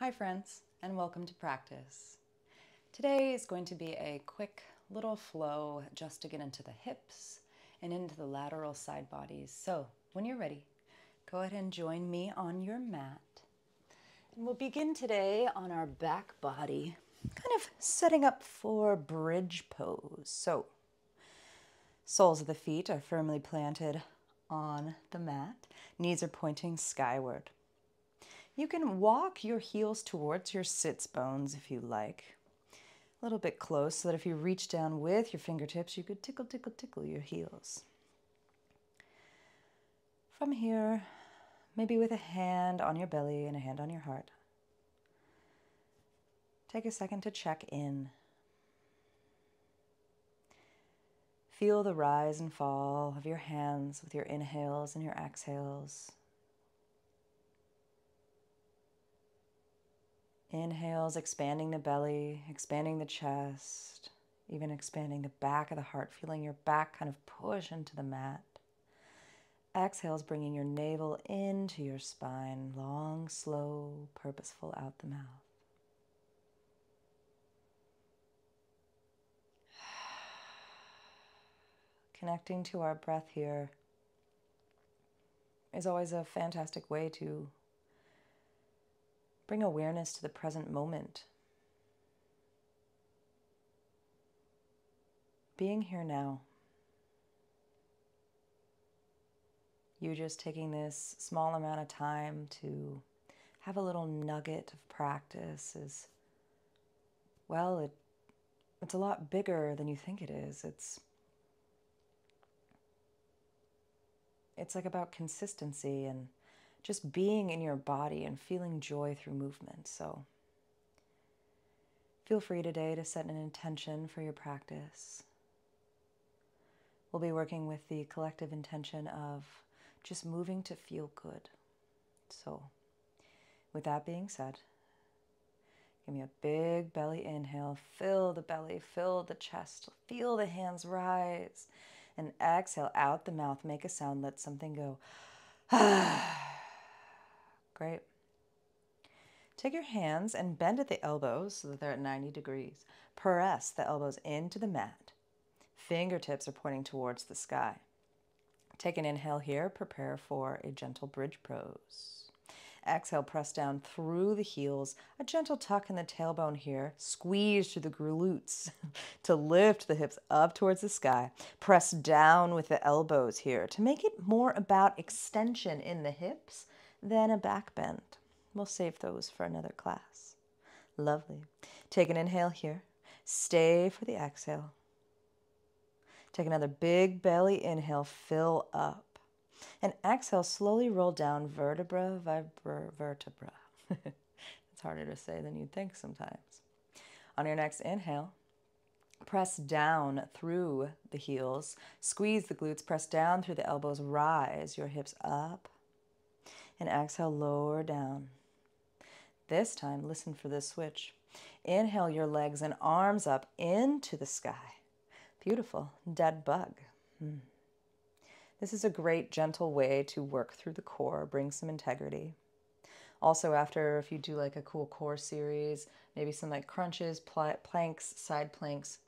Hi friends, and welcome to practice. Today is going to be a quick little flow just to get into the hips and into the lateral side bodies. So when you're ready, go ahead and join me on your mat. And we'll begin today on our back body, kind of setting up for bridge pose. So soles of the feet are firmly planted on the mat. Knees are pointing skyward. You can walk your heels towards your sits bones if you like. A little bit close so that if you reach down with your fingertips, you could tickle, tickle, tickle your heels. From here, maybe with a hand on your belly and a hand on your heart, take a second to check in. Feel the rise and fall of your hands with your inhales and your exhales. Inhales, expanding the belly, expanding the chest, even expanding the back of the heart, feeling your back kind of push into the mat. Exhales, bringing your navel into your spine, long, slow, purposeful out the mouth. connecting to our breath here is always a fantastic way to bring awareness to the present moment. Being here now. You're just taking this small amount of time to have a little nugget of practice is, well, it, it's a lot bigger than you think it is. It's It's like about consistency and just being in your body and feeling joy through movement. So feel free today to set an intention for your practice. We'll be working with the collective intention of just moving to feel good. So, with that being said, give me a big belly inhale. Fill the belly, fill the chest, feel the hands rise and exhale out the mouth. Make a sound. Let something go. Ah. Great. Take your hands and bend at the elbows so that they're at 90 degrees. Press the elbows into the mat. Fingertips are pointing towards the sky. Take an inhale here. Prepare for a gentle bridge pose. Exhale, press down through the heels. A gentle tuck in the tailbone here. Squeeze through the glutes to lift the hips up towards the sky. Press down with the elbows here to make it more about extension in the hips than a back bend. We'll save those for another class. Lovely. Take an inhale here. Stay for the exhale. Take another big belly inhale. Fill up. And exhale, slowly roll down vertebra, vibra, vertebra. it's harder to say than you'd think sometimes. On your next inhale, press down through the heels, squeeze the glutes, press down through the elbows, rise your hips up, and exhale, lower down. This time, listen for this switch. Inhale your legs and arms up into the sky. Beautiful. Dead bug. Hmm. This is a great, gentle way to work through the core, bring some integrity. Also, after if you do like a cool core series, maybe some like crunches, pl planks, side planks,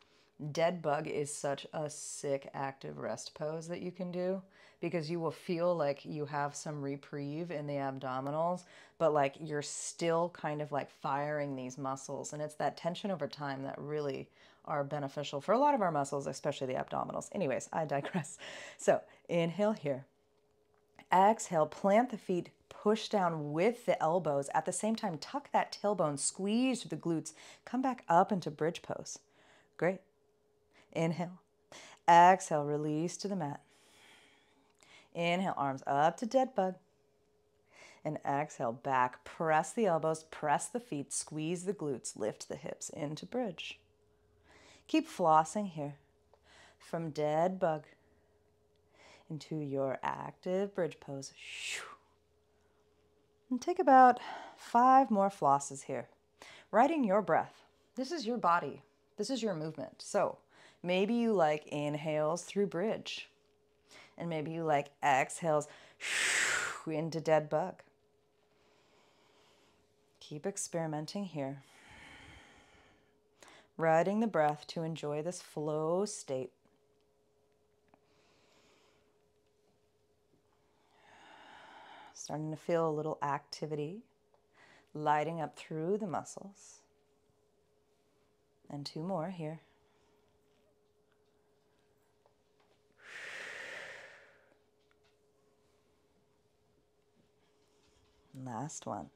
dead bug is such a sick active rest pose that you can do because you will feel like you have some reprieve in the abdominals, but like you're still kind of like firing these muscles. And it's that tension over time that really are beneficial for a lot of our muscles, especially the abdominals. Anyways, I digress. So inhale here. Exhale, plant the feet, push down with the elbows. At the same time, tuck that tailbone, squeeze the glutes. Come back up into bridge pose. Great. Inhale. Exhale, release to the mat. Inhale, arms up to dead bug. And exhale, back. Press the elbows, press the feet, squeeze the glutes, lift the hips into bridge. Keep flossing here from dead bug into your active bridge pose. And take about five more flosses here. Riding your breath. This is your body. This is your movement. So maybe you like inhales through bridge. And maybe you like exhales into dead bug. Keep experimenting here. Riding the breath to enjoy this flow state. Starting to feel a little activity lighting up through the muscles. And two more here. Last one.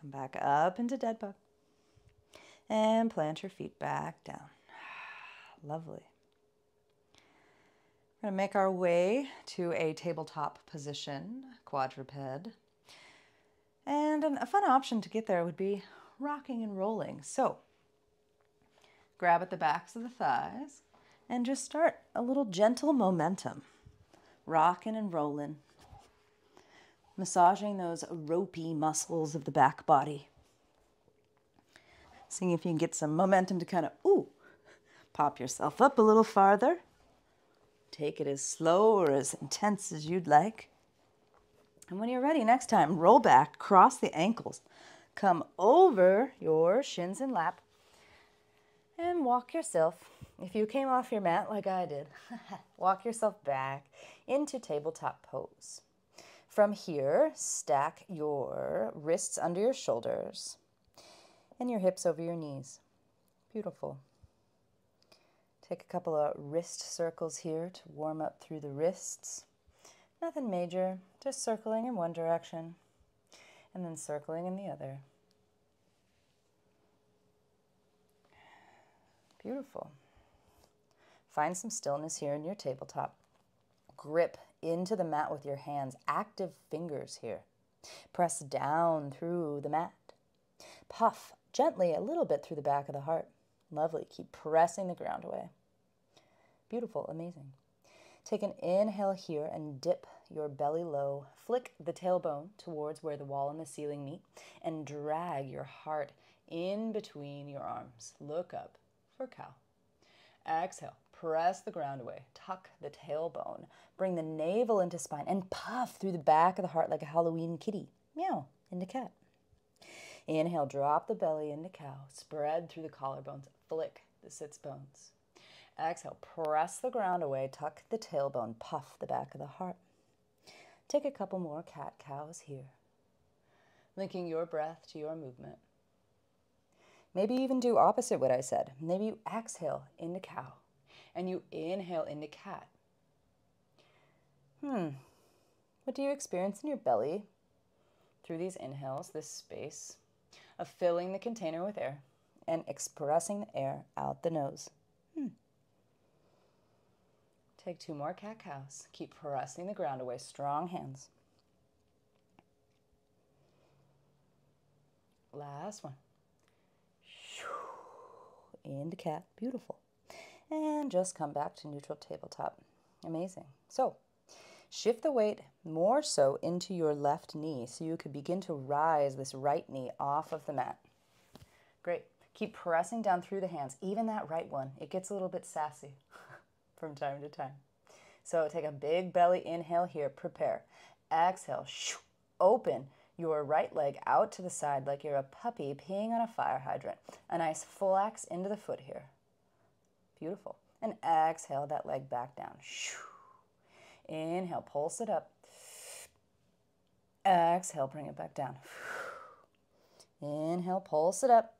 Come back up into dead bug. And plant your feet back down. Lovely. We're going to make our way to a tabletop position, quadruped. And an, a fun option to get there would be rocking and rolling. So grab at the backs of the thighs and just start a little gentle momentum, rocking and rolling, massaging those ropey muscles of the back body. Seeing if you can get some momentum to kind of, ooh, pop yourself up a little farther. Take it as slow or as intense as you'd like. And when you're ready, next time, roll back, cross the ankles, come over your shins and lap, and walk yourself. If you came off your mat like I did, walk yourself back into tabletop pose. From here, stack your wrists under your shoulders and your hips over your knees. Beautiful. Take a couple of wrist circles here to warm up through the wrists. Nothing major, just circling in one direction and then circling in the other. Beautiful. Find some stillness here in your tabletop. Grip into the mat with your hands, active fingers here. Press down through the mat. Puff gently a little bit through the back of the heart. Lovely. Keep pressing the ground away. Beautiful, amazing. Take an inhale here and dip your belly low. Flick the tailbone towards where the wall and the ceiling meet and drag your heart in between your arms. Look up for cow. Exhale. Press the ground away. Tuck the tailbone. Bring the navel into spine and puff through the back of the heart like a Halloween kitty. Meow into cat. Inhale, drop the belly into cow. Spread through the collarbones. Flick the sits bones. Exhale, press the ground away, tuck the tailbone, puff the back of the heart. Take a couple more cat cows here, linking your breath to your movement. Maybe even do opposite what I said. Maybe you exhale into cow and you inhale into cat. Hmm, what do you experience in your belly through these inhales, this space of filling the container with air and expressing the air out the nose? Hmm. Take two more cat cows. Keep pressing the ground away. Strong hands. Last one. Into cat. Beautiful. And just come back to neutral tabletop. Amazing. So, shift the weight more so into your left knee so you could begin to rise this right knee off of the mat. Great. Keep pressing down through the hands, even that right one. It gets a little bit sassy. from time to time. So take a big belly inhale here, prepare. Exhale, shoo, open your right leg out to the side like you're a puppy peeing on a fire hydrant. A nice flex into the foot here. Beautiful. And exhale that leg back down. Inhale, pulse it up. Exhale, bring it back down. Inhale, pulse it up.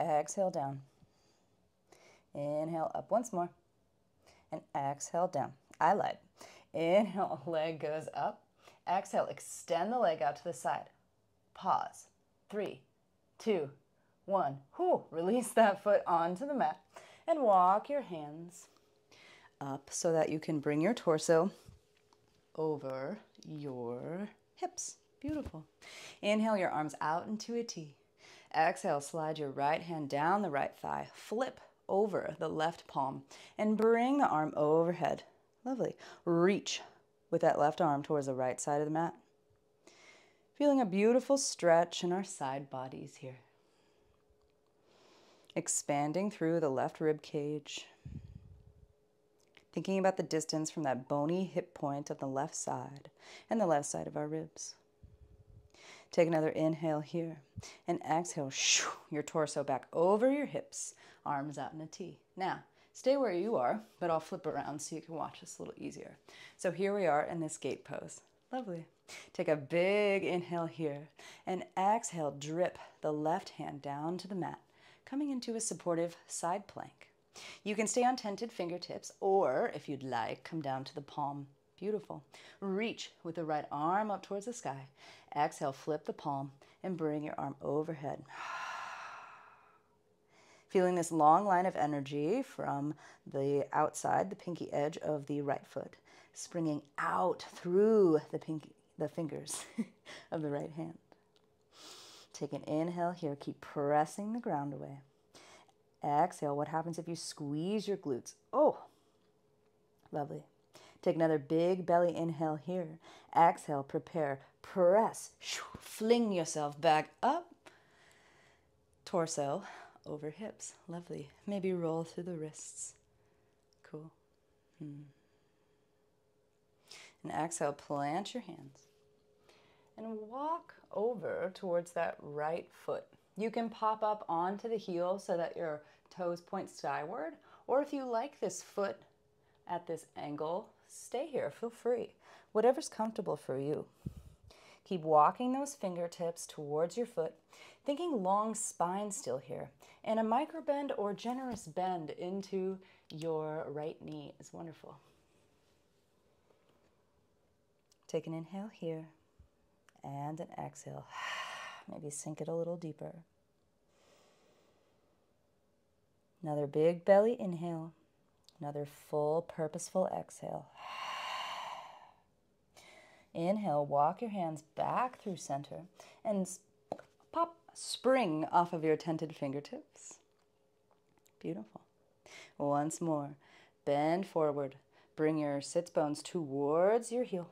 Exhale down. Inhale, up once more and exhale down. I lied. Inhale, leg goes up. Exhale, extend the leg out to the side. Pause. Three, two, one. Whew, release that foot onto the mat and walk your hands up so that you can bring your torso over your hips. Beautiful. Inhale your arms out into a T. Exhale, slide your right hand down the right thigh. Flip over the left palm and bring the arm overhead. Lovely. Reach with that left arm towards the right side of the mat. Feeling a beautiful stretch in our side bodies here. Expanding through the left rib cage. Thinking about the distance from that bony hip point of the left side and the left side of our ribs. Take another inhale here. And exhale, shoo, your torso back over your hips, arms out in a T. Now, stay where you are, but I'll flip around so you can watch this a little easier. So here we are in this gate pose. Lovely. Take a big inhale here and exhale, drip the left hand down to the mat, coming into a supportive side plank. You can stay on tented fingertips, or if you'd like, come down to the palm. Beautiful. Reach with the right arm up towards the sky. Exhale, flip the palm and bring your arm overhead. Feeling this long line of energy from the outside, the pinky edge of the right foot, springing out through the pinky, the fingers of the right hand. Take an inhale here. Keep pressing the ground away. Exhale. What happens if you squeeze your glutes? Oh, lovely. Take another big belly inhale here. Exhale. Prepare. Press. Fling yourself back up. Torso over hips. Lovely. Maybe roll through the wrists. Cool. Hmm. And exhale, plant your hands. And walk over towards that right foot. You can pop up onto the heel so that your toes point skyward. Or if you like this foot at this angle, stay here. Feel free. Whatever's comfortable for you. Keep walking those fingertips towards your foot, thinking long spine still here. And a micro bend or generous bend into your right knee is wonderful. Take an inhale here and an exhale. Maybe sink it a little deeper. Another big belly inhale. Another full purposeful exhale. Inhale, walk your hands back through center and pop, spring off of your tented fingertips. Beautiful. Once more, bend forward. Bring your sits bones towards your heel.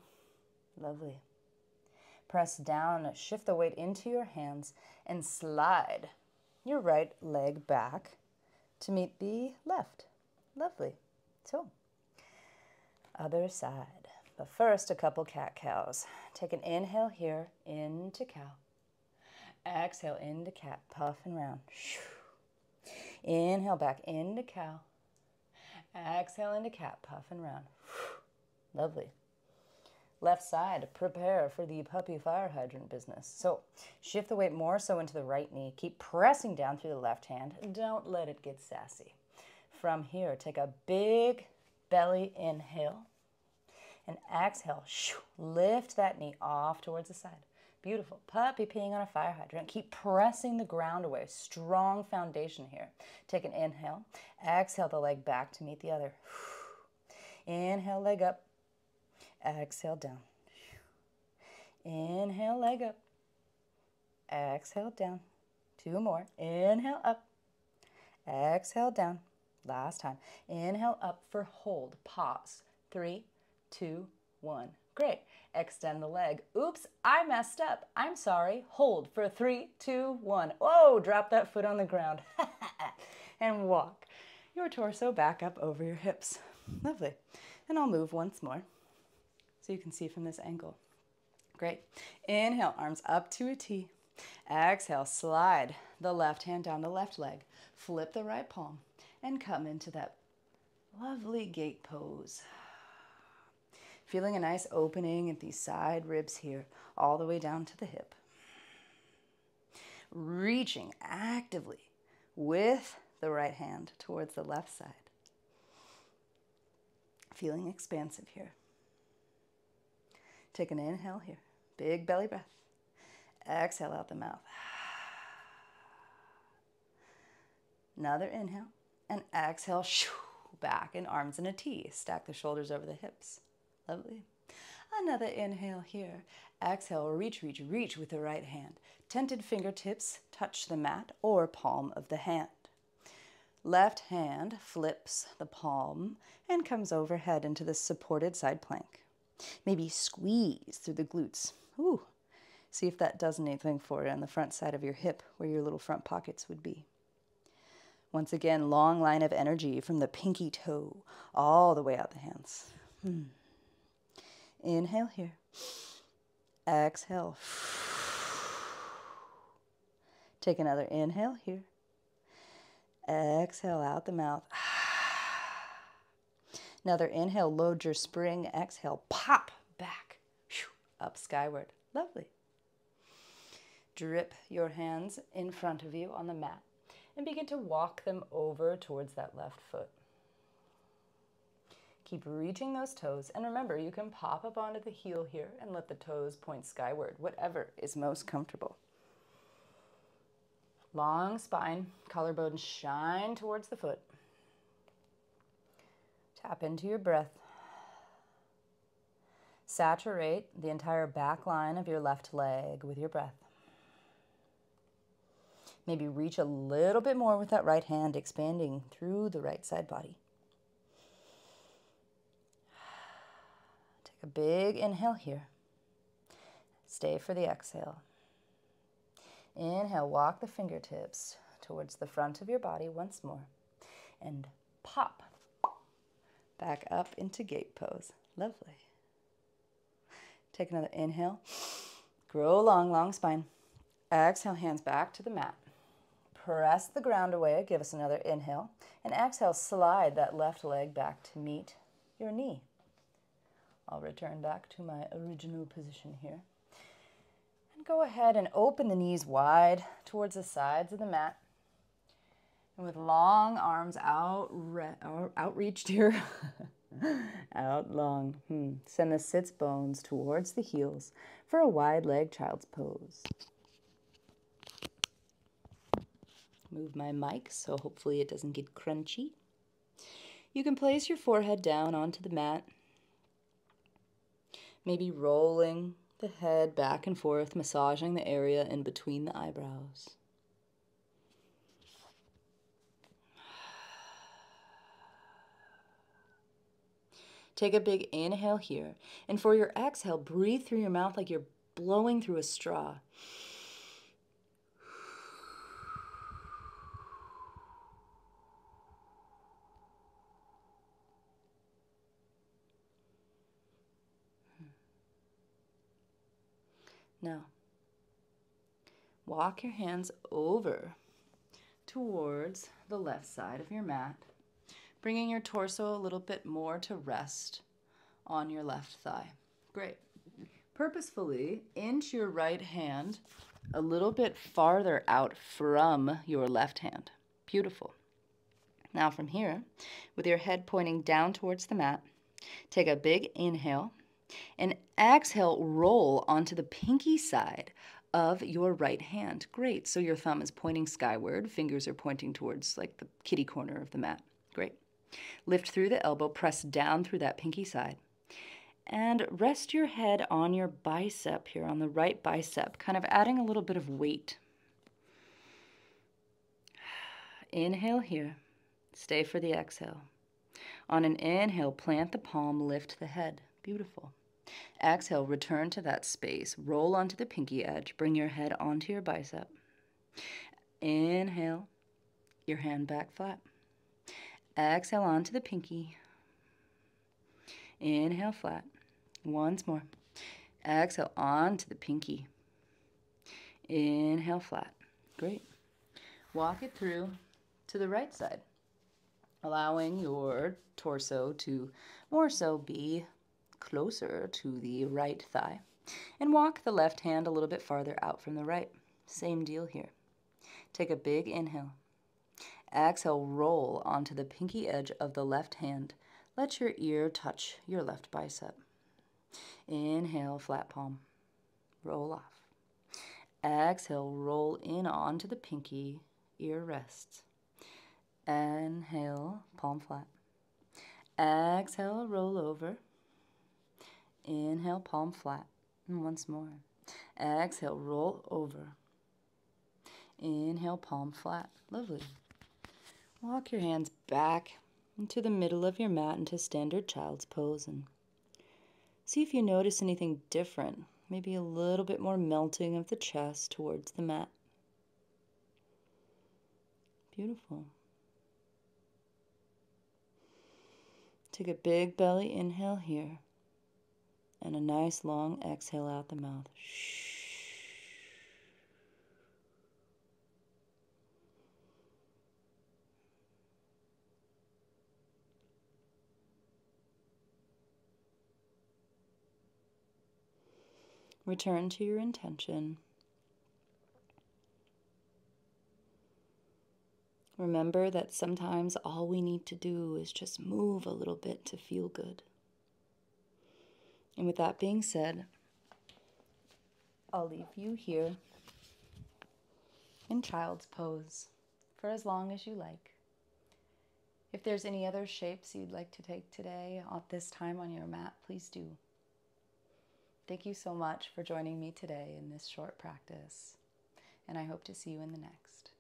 Lovely. Press down, shift the weight into your hands, and slide your right leg back to meet the left. Lovely. So, other side. But first, a couple cat cows. Take an inhale here into cow. Exhale into cat, puff and round. Inhale back into cow. Exhale into cat, puff and round. Lovely left side, prepare for the puppy fire hydrant business. So shift the weight more so into the right knee. Keep pressing down through the left hand. Don't let it get sassy. From here, take a big belly inhale and exhale. Lift that knee off towards the side. Beautiful. Puppy peeing on a fire hydrant. Keep pressing the ground away. Strong foundation here. Take an inhale. Exhale the leg back to meet the other. Inhale, leg up. Exhale down. Inhale, leg up. Exhale down. Two more. Inhale up. Exhale down. Last time. Inhale up for hold. Pause. Three, two, one. Great. Extend the leg. Oops, I messed up. I'm sorry. Hold for three, two, one. Oh, drop that foot on the ground. and walk your torso back up over your hips. Lovely. And I'll move once more so you can see from this angle. Great. Inhale, arms up to a T. Exhale, slide the left hand down the left leg. Flip the right palm and come into that lovely gate pose. Feeling a nice opening at these side ribs here, all the way down to the hip. Reaching actively with the right hand towards the left side. Feeling expansive here. Take an inhale here. Big belly breath. Exhale out the mouth. Another inhale and exhale shoo, back in arms in a T. Stack the shoulders over the hips. Lovely. Another inhale here. Exhale, reach, reach, reach with the right hand. Tented fingertips touch the mat or palm of the hand. Left hand flips the palm and comes overhead into the supported side plank. Maybe squeeze through the glutes. Ooh, see if that does anything for you on the front side of your hip where your little front pockets would be. Once again, long line of energy from the pinky toe all the way out the hands. Hmm. Inhale here. Exhale. Take another inhale here. Exhale out the mouth. Another inhale, load your spring. Exhale, pop back, up skyward. Lovely. Drip your hands in front of you on the mat and begin to walk them over towards that left foot. Keep reaching those toes. And remember, you can pop up onto the heel here and let the toes point skyward, whatever is most comfortable. Long spine, collarbone shine towards the foot. Tap into your breath. Saturate the entire back line of your left leg with your breath. Maybe reach a little bit more with that right hand, expanding through the right side body. Take a big inhale here. Stay for the exhale. Inhale, walk the fingertips towards the front of your body once more. And pop back up into gate pose. Lovely. Take another inhale. Grow long, long spine. Exhale, hands back to the mat. Press the ground away. Give us another inhale. And exhale, slide that left leg back to meet your knee. I'll return back to my original position here. And go ahead and open the knees wide towards the sides of the mat. With long arms out, outreached here, out long, hmm. send the sits bones towards the heels for a wide leg child's pose. Move my mic so hopefully it doesn't get crunchy. You can place your forehead down onto the mat maybe rolling the head back and forth, massaging the area in between the eyebrows. Take a big inhale here. And for your exhale, breathe through your mouth like you're blowing through a straw. Now, walk your hands over towards the left side of your mat, bringing your torso a little bit more to rest on your left thigh. Great. Purposefully inch your right hand a little bit farther out from your left hand. Beautiful. Now from here, with your head pointing down towards the mat, take a big inhale and exhale, roll onto the pinky side of your right hand. Great. So your thumb is pointing skyward, fingers are pointing towards like the kitty corner of the mat. Great. Lift through the elbow, press down through that pinky side. And rest your head on your bicep here, on the right bicep, kind of adding a little bit of weight. Inhale here. Stay for the exhale. On an inhale, plant the palm, lift the head. Beautiful. Exhale, return to that space. Roll onto the pinky edge. Bring your head onto your bicep. Inhale, your hand back flat. Exhale onto the pinky. Inhale flat. Once more. Exhale onto the pinky. Inhale flat. Great. Walk it through to the right side, allowing your torso to more so be closer to the right thigh. And walk the left hand a little bit farther out from the right. Same deal here. Take a big inhale. Exhale, roll onto the pinky edge of the left hand. Let your ear touch your left bicep. Inhale, flat palm. Roll off. Exhale, roll in onto the pinky, ear rests. Inhale, palm flat. Exhale, roll over. Inhale, palm flat. And once more. Exhale, roll over. Inhale, palm flat. Lovely. Walk your hands back into the middle of your mat into standard child's pose and see if you notice anything different. Maybe a little bit more melting of the chest towards the mat. Beautiful. Take a big belly inhale here and a nice long exhale out the mouth. Return to your intention. Remember that sometimes all we need to do is just move a little bit to feel good. And with that being said, I'll leave you here in child's pose for as long as you like. If there's any other shapes you'd like to take today at this time on your mat, please do. Thank you so much for joining me today in this short practice, and I hope to see you in the next.